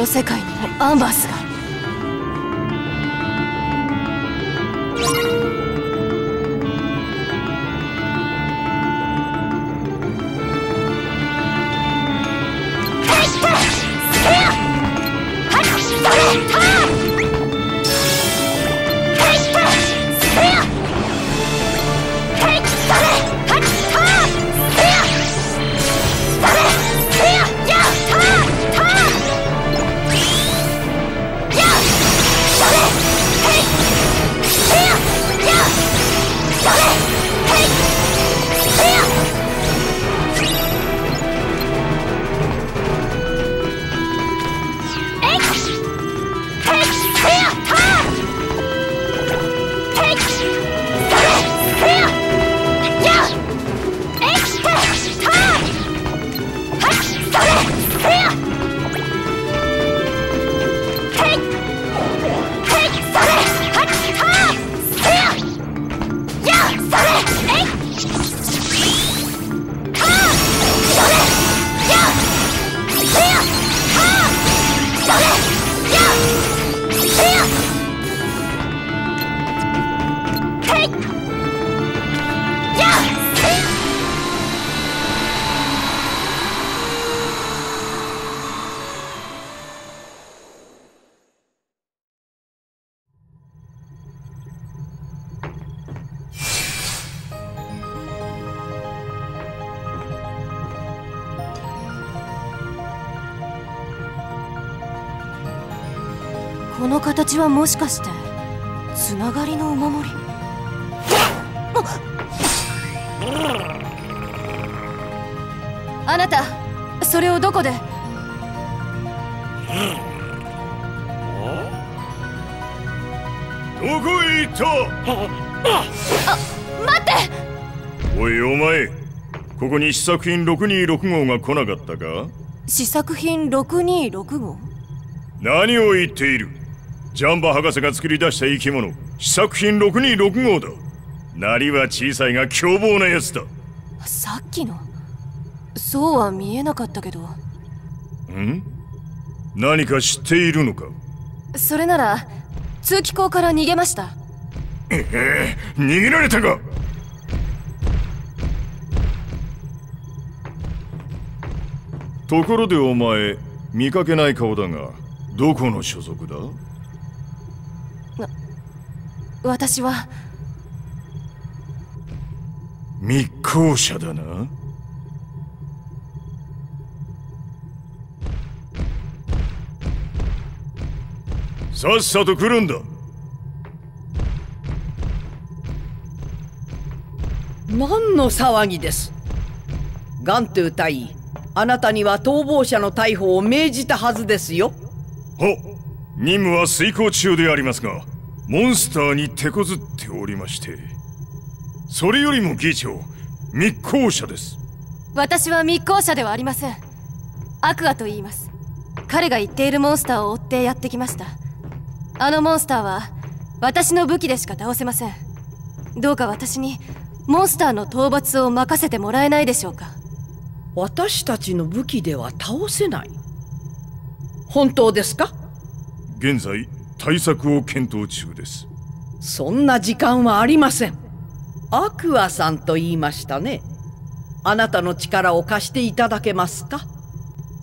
の世界にもアンバースが。この形はもしかしてつながりのお守り？あなたそれをどこで？どこへ行った？あ待って！おいお前ここに試作品626号が来なかったか？試作品626号？何を言っている？ジャンバ博士が作り出した生き物。試作品626号だ。なりは小さいが凶暴なやつだ。さっきの？そうは見えなかったけど。ん？何か知っているのか？それなら通気口から逃げました。ええ逃げられたか。ところでお前見かけない顔だがどこの所属だ？私は。密航者だな。さっさと来るんだ。何の騒ぎです。ガントゥ大尉あなたには逃亡者の逮捕を命じたはずですよ。は任務は遂行中でありますがモンスターに手こずっておりましてそれよりも議長密航者です。私は密航者ではありません。アクアと言います。彼が言っているモンスターを追ってやってきました。あのモンスターは私の武器でしか倒せません。どうか私にモンスターの討伐を任せてもらえないでしょうか。私たちの武器では倒せない。本当ですか？現在対策を検討中です。そんな時間はありません。アクアさんと言いましたね。あなたの力を貸していただけますか？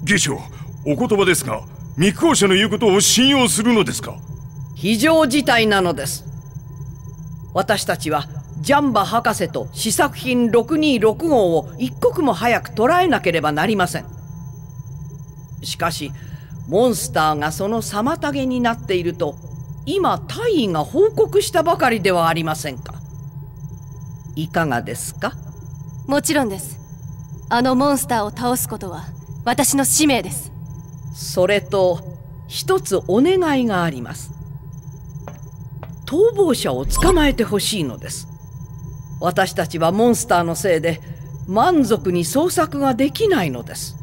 議長お言葉ですが密航者の言うことを信用するのですか？非常事態なのです。私たちはジャンバ博士と試作品626号を一刻も早く捕らえなければなりません。しかしモンスターがその妨げになっていると今大尉が報告したばかりではありませんか。いかがですか？もちろんです。あのモンスターを倒すことは私の使命です。それと一つお願いがあります。逃亡者を捕まえてほしいのです。私たちはモンスターのせいで満足に捜索ができないのです。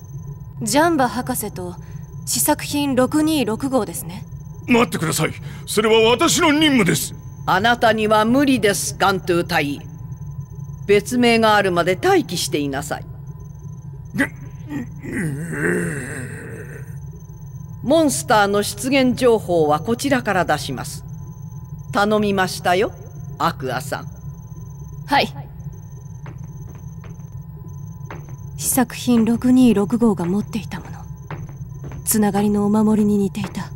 ジャンバ博士と試作品626号ですね。待ってください。それは私の任務です。あなたには無理ですガントゥー隊。別名があるまで待機していなさい。モンスターの出現情報はこちらから出します。頼みましたよアクアさん。はい。試作品626号が持っていたもの。つながりのお守りに似ていた。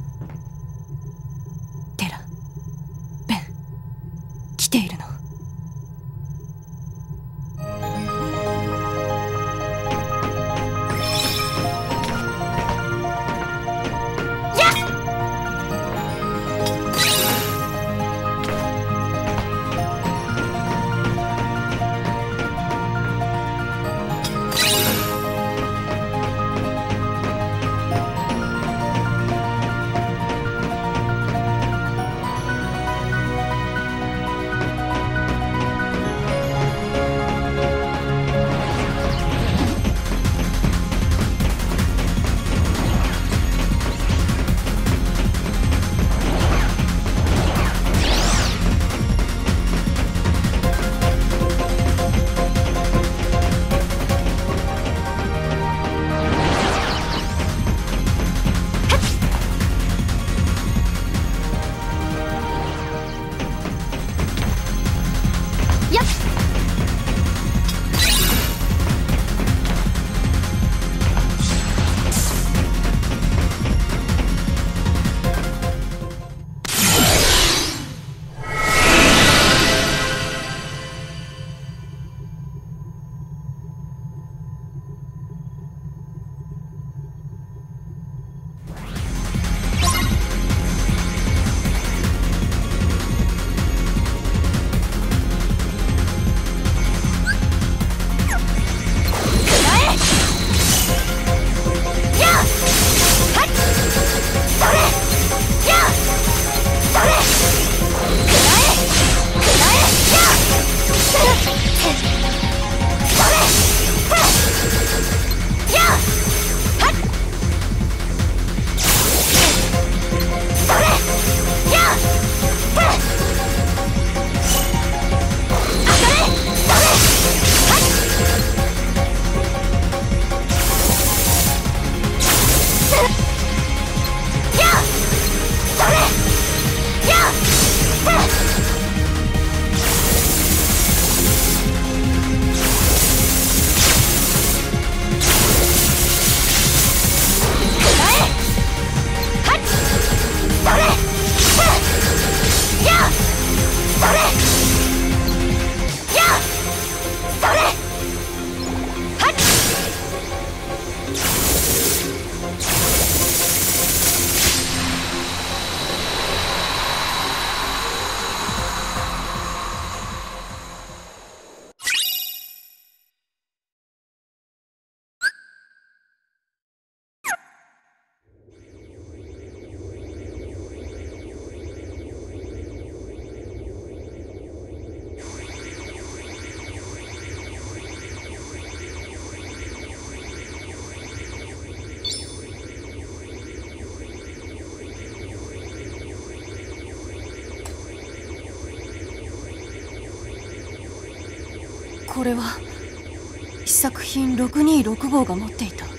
これは試作品626号が持っていた。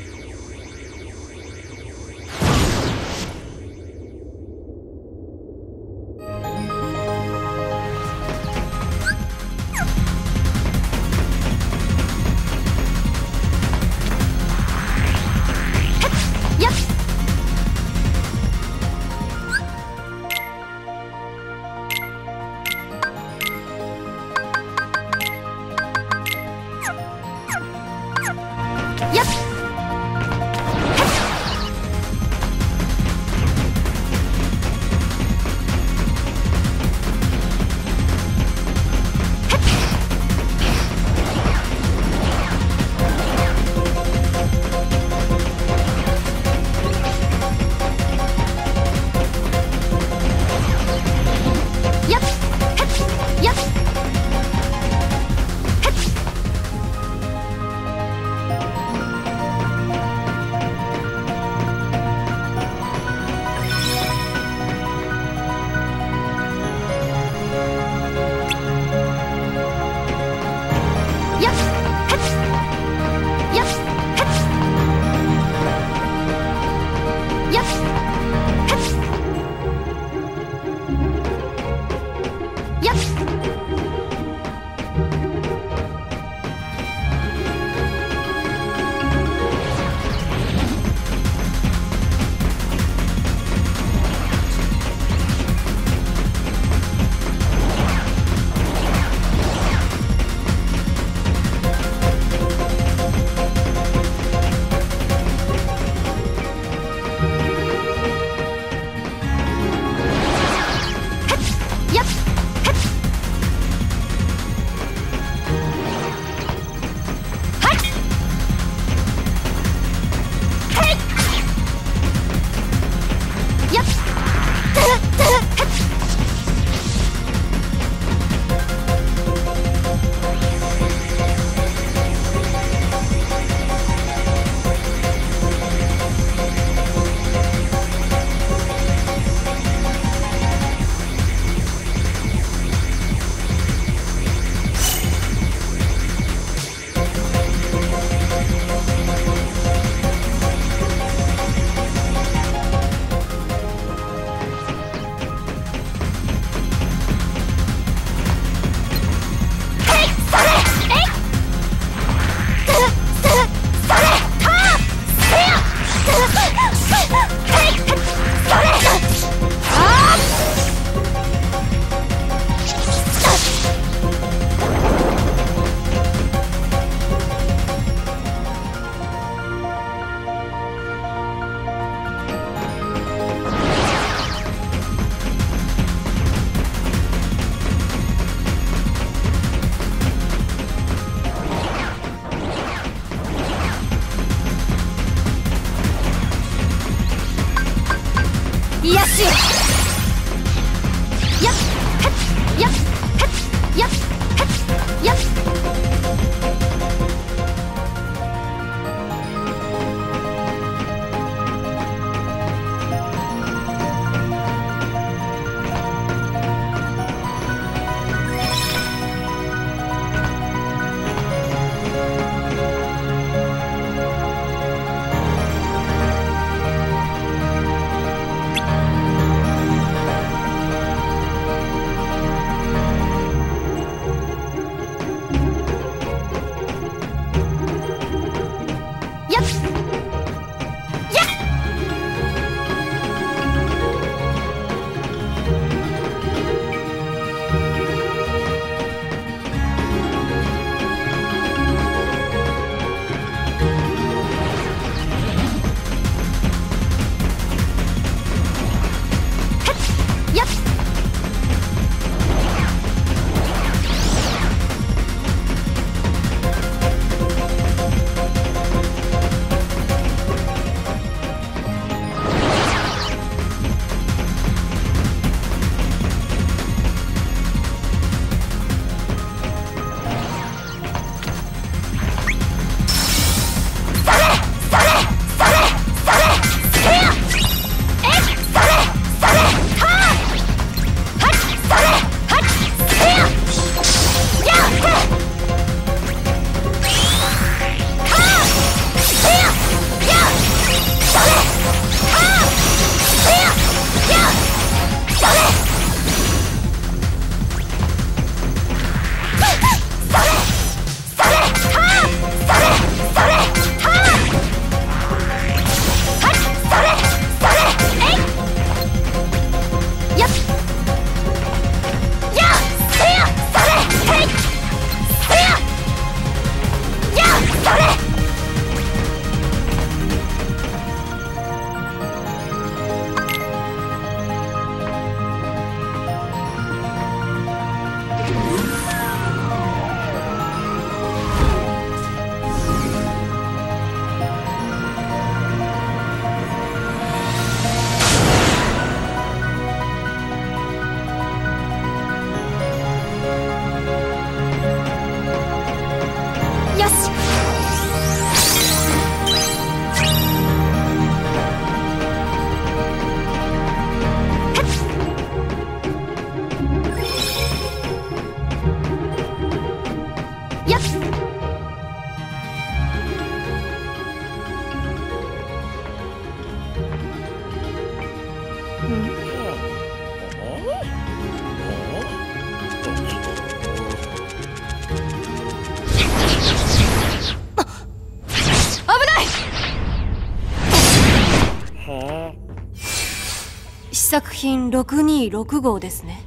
626号ですね。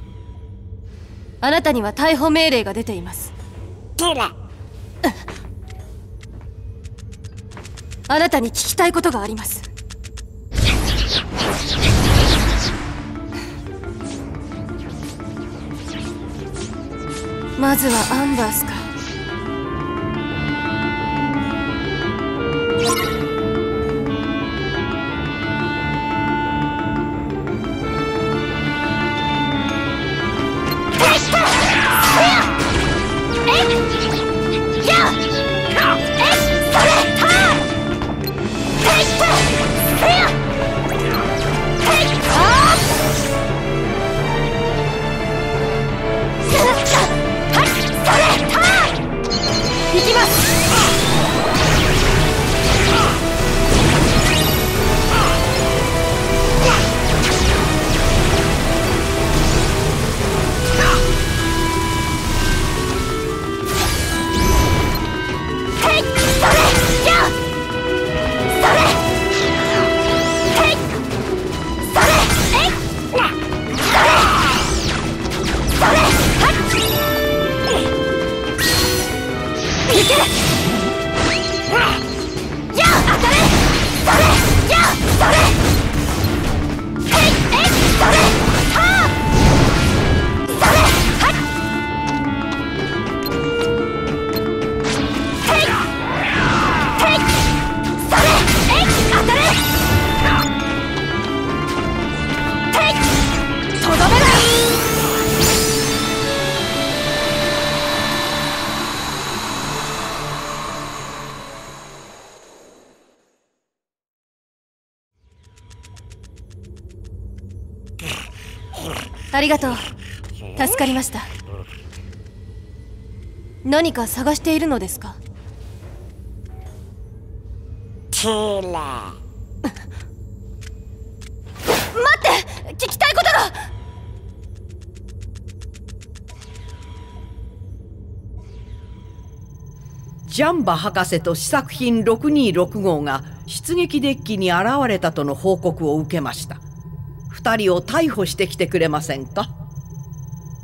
あなたには逮捕命令が出ています。テラ。あなたに聞きたいことがあります。まずはアンバースかありがとう。助かりました。何か探しているのですか？テラ 待って！聞きたいことがジャンバ博士と試作品626号が出撃デッキに現れたとの報告を受けました二人を逮捕してきてくれませんか？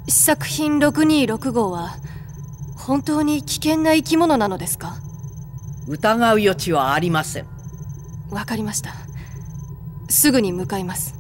試作品626号は本当に危険な生き物なのですか？疑う余地はありません。わかりました。すぐに向かいます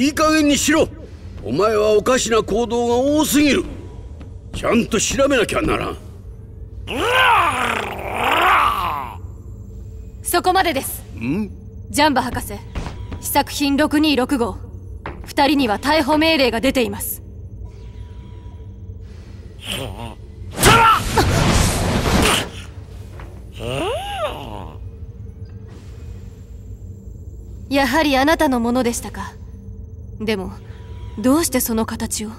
いい加減にしろ。お前はおかしな行動が多すぎる。ちゃんと調べなきゃならん。そこまでです。ん？ジャンバ博士。試作品626号。二人には逮捕命令が出ています。やはりあなたのものでしたかでもどうしてその形を？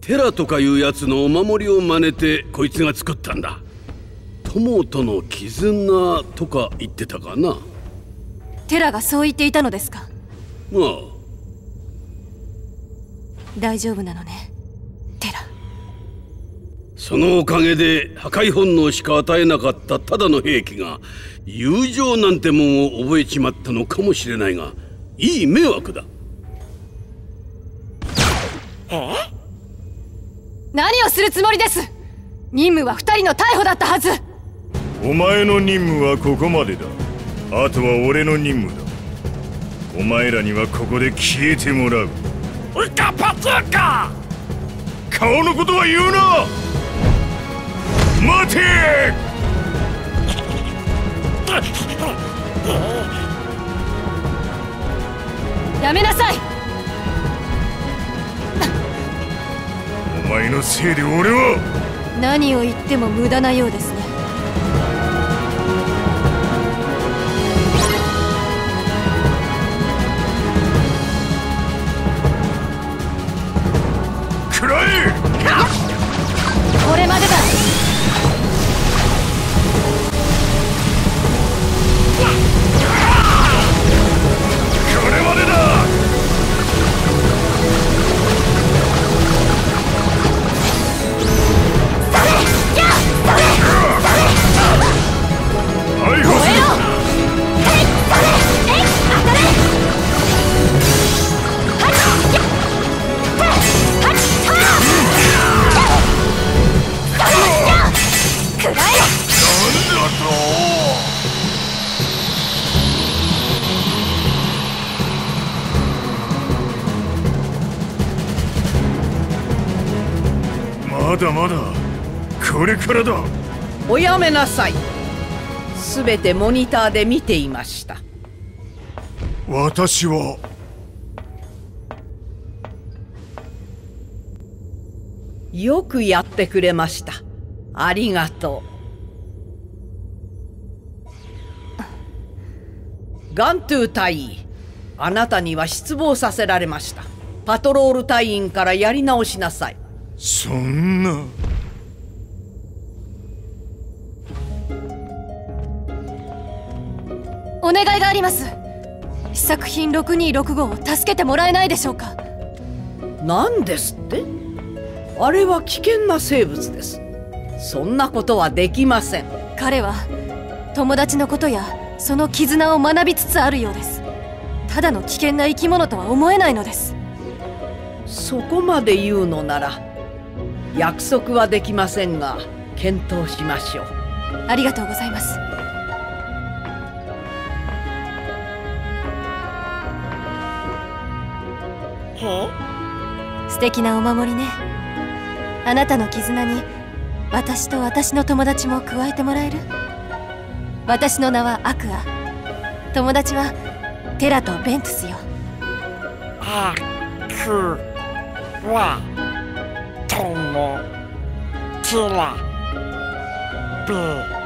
テラとかいうやつのお守りを真似てこいつが作ったんだ。友との絆とか言ってたかな。テラがそう言っていたのですか？まあ。大丈夫なのね？テラ。そのおかげで破壊本能しか与えなかったただの兵器が友情なんてもんを覚えちまったのかもしれないがいい迷惑だえ？何をするつもりです？任務は二人の逮捕だったはず。お前の任務はここまでだ。あとは俺の任務だ。お前らにはここで消えてもらう。ウカパチュカ顔のことは言うな！待て！やめなさい前のせいで俺は。何を言っても無駄なようですね。からだおやめなさい。すべてモニターで見ていました。私は。よくやってくれました。ありがとう。ガントゥー隊員あなたには失望させられました。パトロール隊員からやり直しなさい。そんなお願いがあります。試作品6265を助けてもらえないでしょうか。何ですって？あれは危険な生物です。そんなことはできません。彼は友達のことやその絆を学びつつあるようです。ただの危険な生き物とは思えないのです。そこまで言うのなら約束はできませんが検討しましょう。ありがとうございます素敵なお守りね。あなたの絆に私と私の友達も加えてもらえる？私の名はアクア。友達はテラとベントスよ。アクはともテラ。ベ